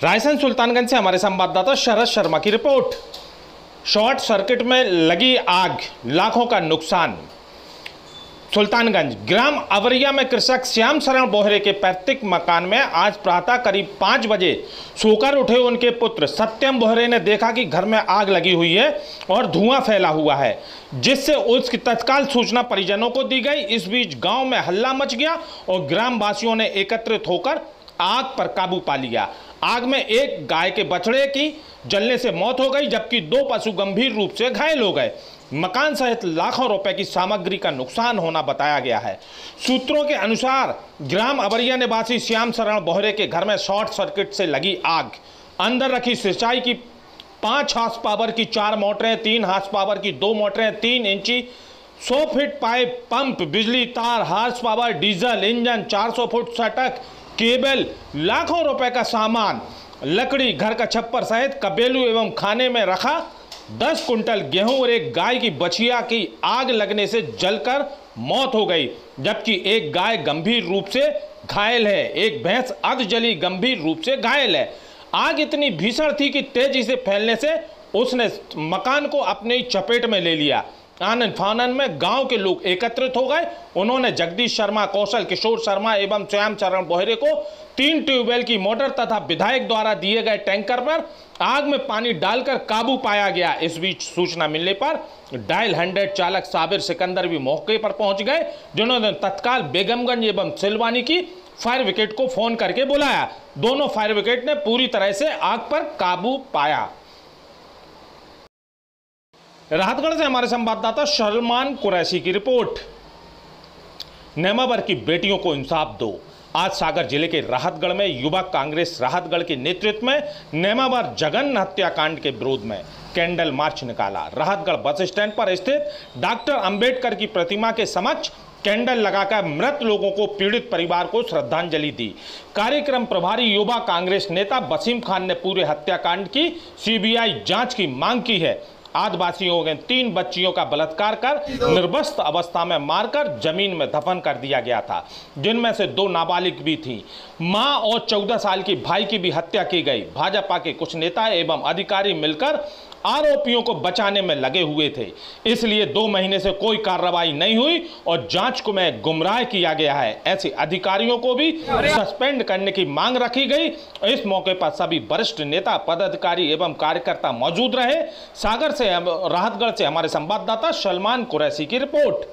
रायसेन सुल्तानगंज से हमारे संवाददाता शरद शर्मा की रिपोर्ट। शॉर्ट सर्किट में लगी आग, लाखों का नुकसान। सुल्तानगंज, ग्राम अवरिया में कृषक श्याम शरण बोहरे के पैतृक मकान में आज प्रातः करीब पाँच बजे सोकर उठे उनके पुत्र सत्यम बोहरे ने देखा कि घर में आग लगी हुई है और धुआँ फैला हुआ है, जिससे उसकी तत्काल सूचना परिजनों को दी गई। इस बीच गाँव में हल्ला मच गया और ग्रामवासियों ने एकत्रित होकर आग पर काबू पा लिया। आग में एक गाय के बछड़े की जलने से मौत हो गई, जबकि दो पशु गंभीर रूप से घायल हो गए। मकान सहित लाखों रुपए की सामग्री का नुकसान होना बताया गया है। सूत्रों के अनुसार, ग्राम अबरिया निवासी श्याम शरण बोहरे के घर में शॉर्ट सर्किट से लगी आग। अंदर रखी सिंचाई की पाँच हार्स पावर की चार मोटरें, तीन हार्स पावर की दो मोटरें, तीन इंची, सौ फीट पाइप पंप, बिजली, तार, horse power, diesel, engine 400 foot सटक केबल, लाखों रुपए का सामान, लकड़ी, घर का छप्पर सहित कबेलू एवं खाने में रखा, दस कुंटल गेहूँ और एक गाय की बछिया की आग लगने से जलकर मौत हो गई, जबकि एक गाय गंभीर रूप से घायल है, एक भैंस अध जली गंभीर रूप से घायल है। आग इतनी भीषण थी कि तेज़ी से फैलने से उसने मकान को अपने चपेट में ले लिया। आनंद फानन में गाँव के लोग एकत्रित हो गए। उन्होंने जगदीश शर्मा, कौशल किशोर शर्मा एवं श्याम चरण बोहरे को तीन ट्यूबवेल की मोटर तथा विधायक द्वारा दिए गए टैंकर पर आग में पानी डालकर काबू पाया गया। इस बीच सूचना मिलने पर डायल हंड्रेड चालक साबिर सिकंदर भी मौके पर पहुँच गए, जिन्होंने तत्काल बेगमगंज एवं सिलवानी की फायर ब्रिगेड को फ़ोन करके बुलाया। दोनों फायर ब्रिगेड ने पूरी तरह से आग पर काबू पाया। राहतगढ़ से हमारे संवाददाता सलमान कुरैशी की रिपोर्ट। नेमावर की बेटियों को इंसाफ दो। आज सागर ज़िले के राहतगढ़ में युवा कांग्रेस राहतगढ़ के नेतृत्व में नेमावर जगन हत्याकांड के विरोध में कैंडल मार्च निकाला। राहतगढ़ बस स्टैंड पर स्थित डॉक्टर अंबेडकर की प्रतिमा के समक्ष कैंडल लगाकर मृत लोगों को पीड़ित परिवार को श्रद्धांजलि दी। कार्यक्रम प्रभारी युवा कांग्रेस नेता बसीम खान ने पूरे हत्याकांड की सीबीआई जाँच की मांग की है। आदिवासियों के तीन बच्चियों का बलात्कार कर निर्वस्त अवस्था में मारकर ज़मीन में दफन कर दिया गया था, जिनमें से दो नाबालिग भी थी। माँ और चौदह साल की भाई की भी हत्या की गई। भाजपा के कुछ नेता एवं अधिकारी मिलकर आरोपियों को बचाने में लगे हुए थे। इसलिए दो महीने से कोई कार्रवाई नहीं हुई और जाँच को में गुमराह किया गया है। ऐसे अधिकारियों को भी सस्पेंड करने की मांग रखी गई। इस मौके पर सभी वरिष्ठ नेता, पदाधिकारी एवं कार्यकर्ता मौजूद रहे। सागर से राहतगढ़ से हमारे संवाददाता सलमान कुरैसी की रिपोर्ट।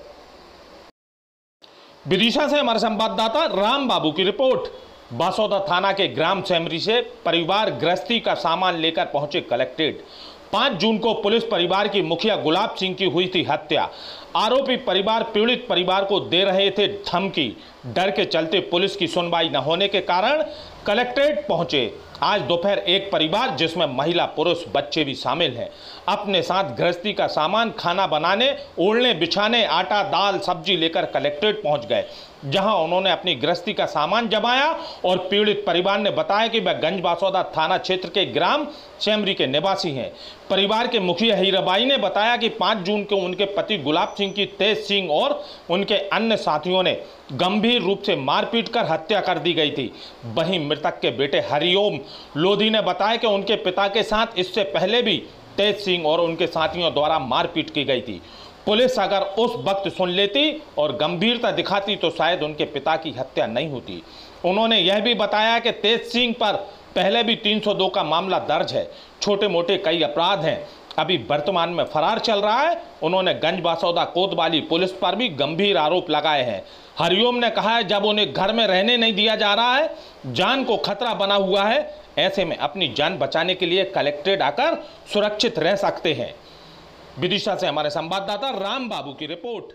विदिशा से हमारे संवाददाता राम बाबू की रिपोर्ट। बासौदा थाना के ग्राम सेमरी से परिवार गृहस्थी का सामान लेकर पहुँचे कलेक्ट्रेट। पाँच जून को पुलिस परिवार की मुखिया गुलाब सिंह की हुई थी हत्या। आरोपी परिवार पीड़ित परिवार को दे रहे थे धमकी। डर के चलते पुलिस की सुनवाई न होने के कारण कलेक्ट्रेट पहुँचे। आज दोपहर एक परिवार, जिसमें महिला, पुरुष, बच्चे भी शामिल हैं। अपने साथ गृहस्थी का सामान, खाना बनाने ओढ़ने बिछाने, आटा, दाल, सब्ज़ी लेकर कलेक्ट्रेट पहुँच गए, जहाँ उन्होंने अपनी गृहस्थी का सामान जमाया और पीड़ित परिवार ने बताया कि वह गंज बासौदा थाना क्षेत्र के ग्राम चेमरी के निवासी हैं। परिवार के मुखिया हीराबाई ने बताया कि 5 जून को उनके पति गुलाब सिंह की, तेज सिंह और उनके अन्य साथियों ने गंभीर रूप से मारपीट कर हत्या कर दी गई थी। वहीं मृतक के बेटे हरिओम लोधी ने बताया कि उनके पिता के साथ इससे पहले भी तेज सिंह और उनके साथियों द्वारा मारपीट की गई थी। पुलिस अगर उस वक्त सुन लेती और गंभीरता दिखाती तो शायद उनके पिता की हत्या नहीं होती। उन्होंने यह भी बताया कि तेज सिंह पर पहले भी 302 का मामला दर्ज है। छोटे मोटे कई अपराध हैं। अभी वर्तमान में फरार चल रहा है। उन्होंने गंज बासौदा कोतवाली पुलिस पर भी गंभीर आरोप लगाए हैं। हरिओम ने कहा है, जब उन्हें घर में रहने नहीं दिया जा रहा है, जान को खतरा बना हुआ है। ऐसे में अपनी जान बचाने के लिए कलेक्ट्रेट आकर सुरक्षित रह सकते हैं। विदिशा से हमारे संवाददाता राम बाबू की रिपोर्ट।